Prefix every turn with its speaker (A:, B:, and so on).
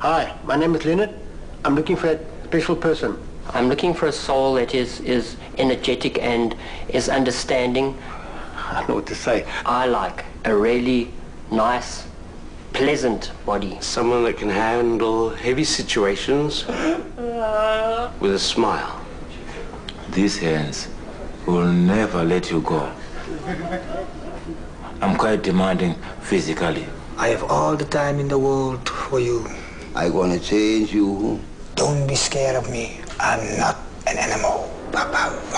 A: Hi, my name is Leonard. I'm looking for a special person.
B: I'm looking for a soul that is, is energetic and is understanding.
A: I don't know what to say.
B: I like a really nice, pleasant body.
C: Someone that can handle heavy situations with a smile.
D: These hands will never let you go. I'm quite demanding physically.
E: I have all the time in the world for you.
F: I gonna change you.
E: Don't be scared of me. I'm not an animal. Papa.